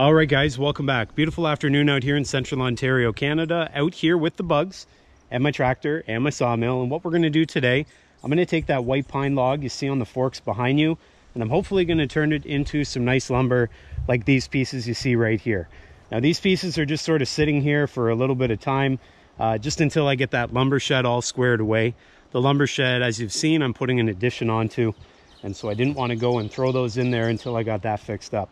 All right, guys, welcome back. Beautiful afternoon out here in central Ontario, Canada. Out here with the bugs and my tractor and my sawmill. And what we're going to do today, I'm going to take that white pine log you see on the forks behind you, and I'm hopefully going to turn it into some nice lumber like these pieces you see right here. Now, these pieces are just sort of sitting here for a little bit of time, uh, just until I get that lumber shed all squared away. The lumber shed, as you've seen, I'm putting an addition onto. And so I didn't want to go and throw those in there until I got that fixed up.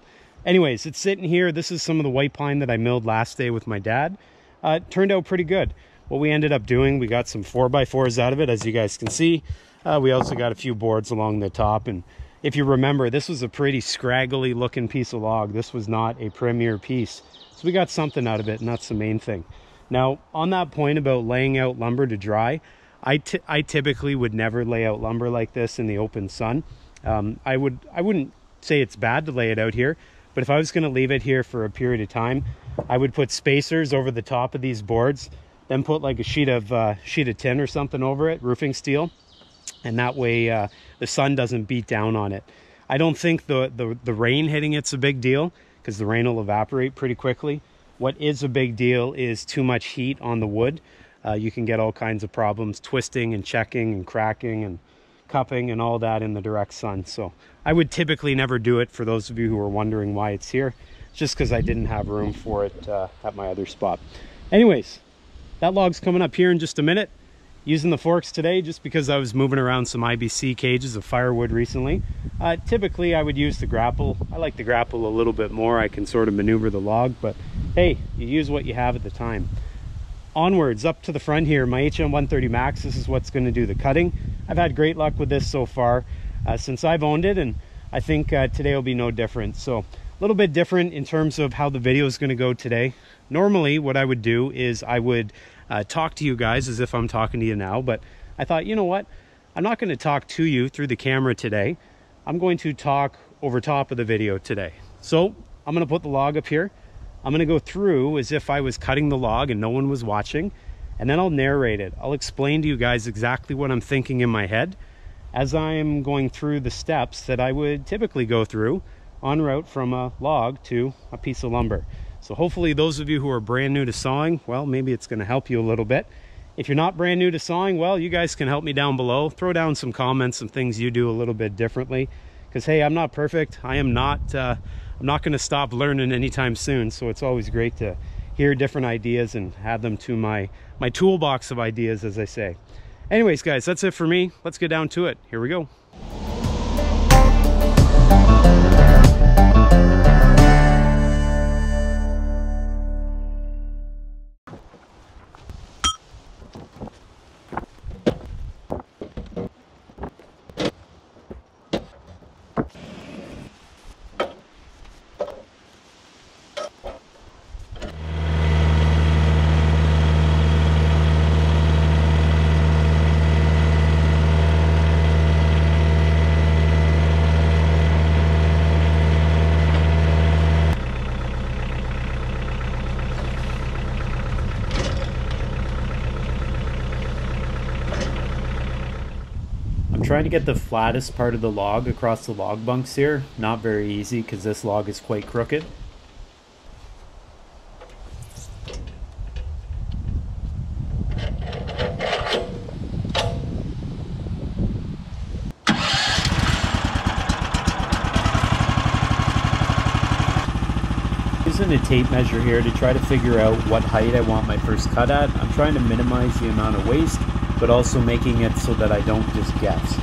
Anyways, it's sitting here. This is some of the white pine that I milled last day with my dad. Uh, it turned out pretty good. What we ended up doing, we got some 4x4s out of it, as you guys can see. Uh, we also got a few boards along the top. And if you remember, this was a pretty scraggly looking piece of log. This was not a premier piece. So we got something out of it, and that's the main thing. Now, on that point about laying out lumber to dry, I, I typically would never lay out lumber like this in the open sun. Um, I would I wouldn't say it's bad to lay it out here, but if I was going to leave it here for a period of time, I would put spacers over the top of these boards, then put like a sheet of uh, sheet of tin or something over it, roofing steel, and that way uh, the sun doesn't beat down on it. I don't think the the, the rain hitting it's a big deal because the rain will evaporate pretty quickly. What is a big deal is too much heat on the wood uh, you can get all kinds of problems twisting and checking and cracking and cupping and all that in the direct sun. So I would typically never do it for those of you who are wondering why it's here. just because I didn't have room for it uh, at my other spot. Anyways, that log's coming up here in just a minute. Using the forks today just because I was moving around some IBC cages of firewood recently. Uh, typically I would use the grapple. I like the grapple a little bit more. I can sort of maneuver the log, but hey, you use what you have at the time onwards up to the front here my hm 130 max this is what's going to do the cutting. I've had great luck with this so far uh, since i've owned it and i think uh, today will be no different. So a little bit different in terms of how the video is going to go today. Normally what i would do is i would uh, talk to you guys as if i'm talking to you now but i thought you know what? I'm not going to talk to you through the camera today. I'm going to talk over top of the video today. So i'm going to put the log up here I'm going to go through as if I was cutting the log and no one was watching, and then I'll narrate it. I'll explain to you guys exactly what I'm thinking in my head as I'm going through the steps that I would typically go through en route from a log to a piece of lumber. So hopefully those of you who are brand new to sawing, well, maybe it's going to help you a little bit. If you're not brand new to sawing, well, you guys can help me down below. Throw down some comments, some things you do a little bit differently. Because, hey, I'm not perfect. I am not... Uh, I'm not going to stop learning anytime soon. So it's always great to hear different ideas and add them to my, my toolbox of ideas, as I say. Anyways, guys, that's it for me. Let's get down to it. Here we go. Trying to get the flattest part of the log across the log bunks here. Not very easy because this log is quite crooked. using a tape measure here to try to figure out what height I want my first cut at. I'm trying to minimize the amount of waste but also making it so that I don't just guess.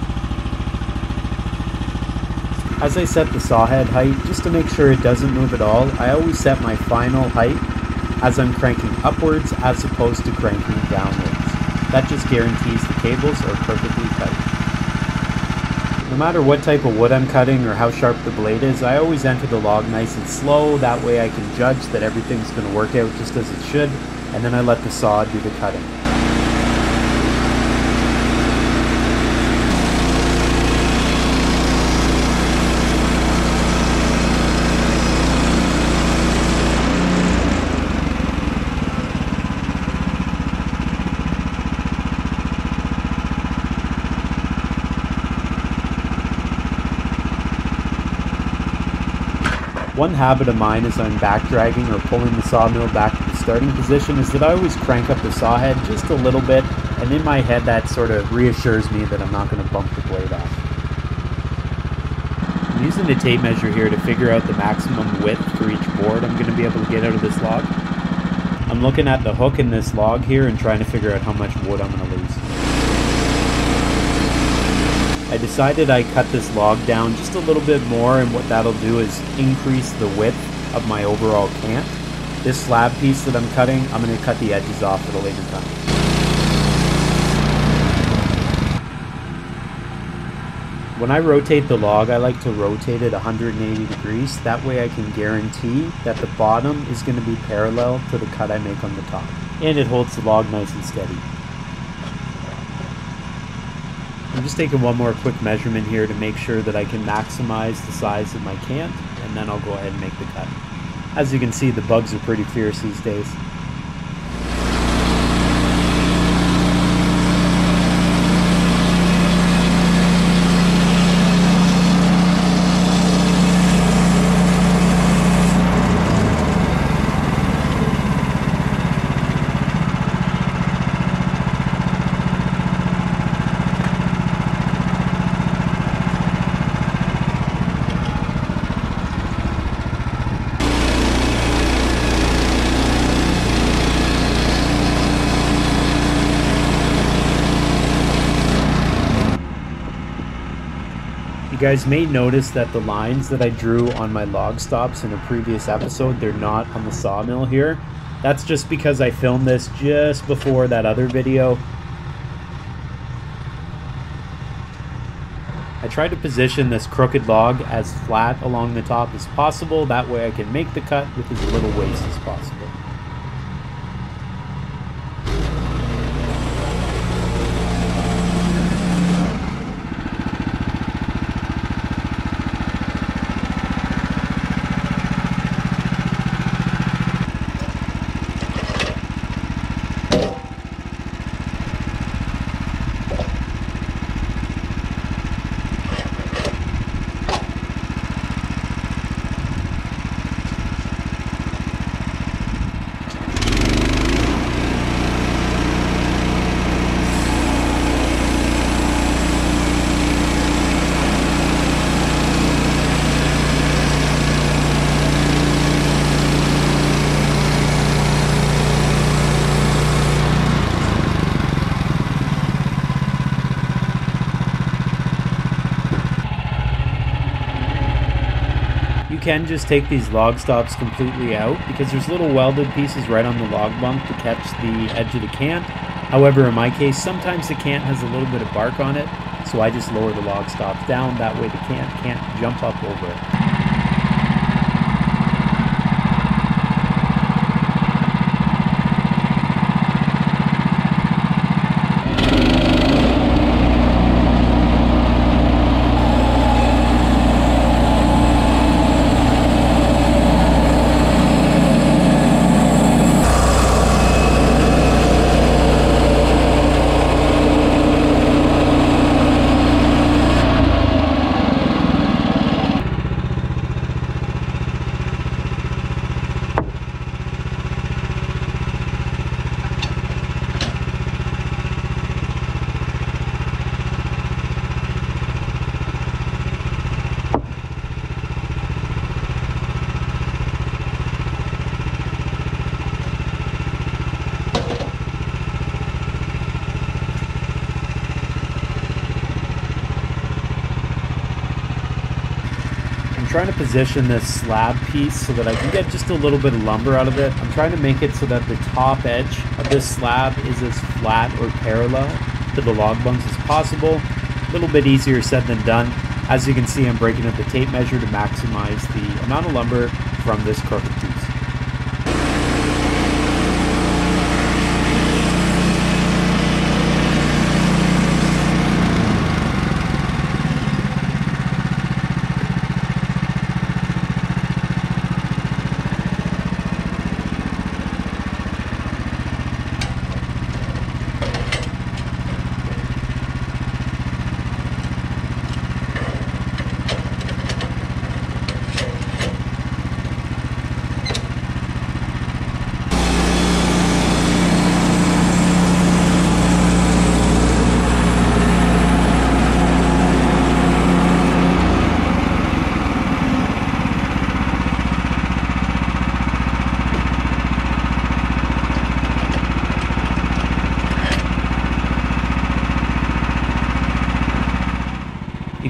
As I set the saw head height, just to make sure it doesn't move at all, I always set my final height as I'm cranking upwards as opposed to cranking downwards. That just guarantees the cables are perfectly tight. No matter what type of wood I'm cutting or how sharp the blade is, I always enter the log nice and slow, that way I can judge that everything's going to work out just as it should, and then I let the saw do the cutting. One habit of mine is I'm backdragging or pulling the sawmill back to the starting position is that I always crank up the saw head just a little bit, and in my head that sort of reassures me that I'm not going to bump the blade off. I'm using the tape measure here to figure out the maximum width for each board I'm going to be able to get out of this log. I'm looking at the hook in this log here and trying to figure out how much wood I'm going to lose decided I cut this log down just a little bit more and what that'll do is increase the width of my overall cant. This slab piece that I'm cutting, I'm going to cut the edges off at a later time. When I rotate the log, I like to rotate it 180 degrees. That way I can guarantee that the bottom is going to be parallel to the cut I make on the top. And it holds the log nice and steady. I'm just taking one more quick measurement here to make sure that I can maximize the size of my cant, and then I'll go ahead and make the cut. As you can see, the bugs are pretty fierce these days. Guys may notice that the lines that I drew on my log stops in a previous episode, they're not on the sawmill here. That's just because I filmed this just before that other video. I tried to position this crooked log as flat along the top as possible, that way I can make the cut with as little waste as possible. Can just take these log stops completely out because there's little welded pieces right on the log bunk to catch the edge of the cant. However, in my case, sometimes the cant has a little bit of bark on it, so I just lower the log stops down. That way the cant can't jump up over it. Trying to position this slab piece so that I can get just a little bit of lumber out of it. I'm trying to make it so that the top edge of this slab is as flat or parallel to the log bunks as possible. A little bit easier said than done. As you can see, I'm breaking up the tape measure to maximize the amount of lumber from this crooked piece.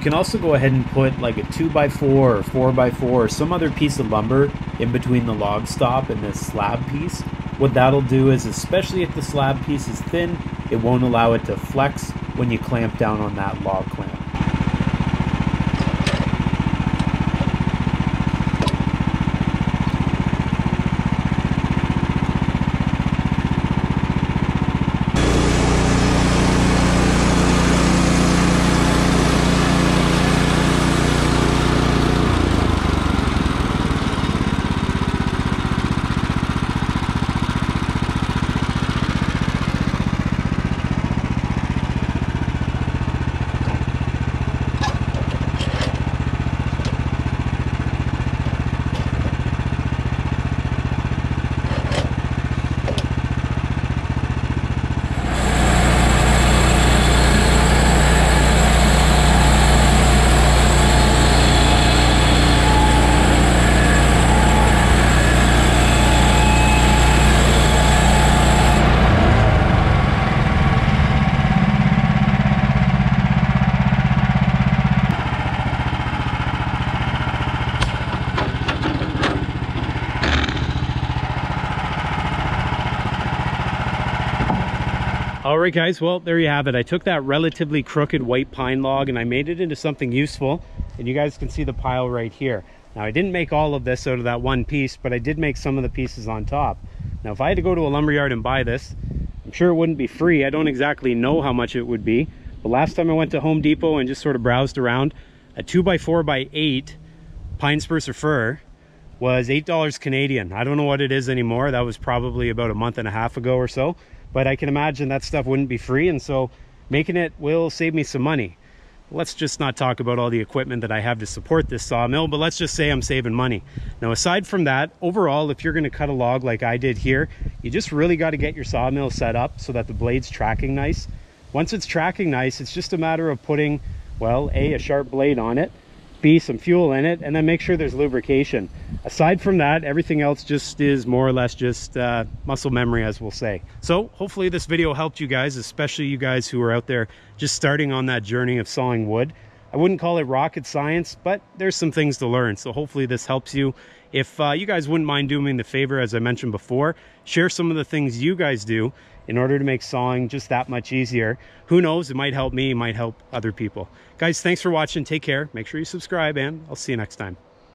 Can also go ahead and put like a 2x4 or 4x4 or some other piece of lumber in between the log stop and this slab piece. What that'll do is, especially if the slab piece is thin, it won't allow it to flex when you clamp down on that log clamp. Right, guys, well, there you have it. I took that relatively crooked white pine log and I made it into something useful. And you guys can see the pile right here. Now, I didn't make all of this out of that one piece, but I did make some of the pieces on top. Now, if I had to go to a lumberyard and buy this, I'm sure it wouldn't be free. I don't exactly know how much it would be. But last time I went to Home Depot and just sort of browsed around, a 2x4 by 8 pine spruce or fir was $8 Canadian. I don't know what it is anymore. That was probably about a month and a half ago or so but I can imagine that stuff wouldn't be free. And so making it will save me some money. Let's just not talk about all the equipment that I have to support this sawmill, but let's just say I'm saving money. Now, aside from that, overall, if you're gonna cut a log like I did here, you just really gotta get your sawmill set up so that the blade's tracking nice. Once it's tracking nice, it's just a matter of putting, well, A, a sharp blade on it, be some fuel in it and then make sure there's lubrication. Aside from that everything else just is more or less just uh, muscle memory as we'll say. So hopefully this video helped you guys especially you guys who are out there just starting on that journey of sawing wood. I wouldn't call it rocket science but there's some things to learn. So hopefully this helps you. If uh, you guys wouldn't mind doing me the favor as I mentioned before share some of the things you guys do in order to make sawing just that much easier. Who knows, it might help me, it might help other people. Guys, thanks for watching. Take care. Make sure you subscribe, and I'll see you next time.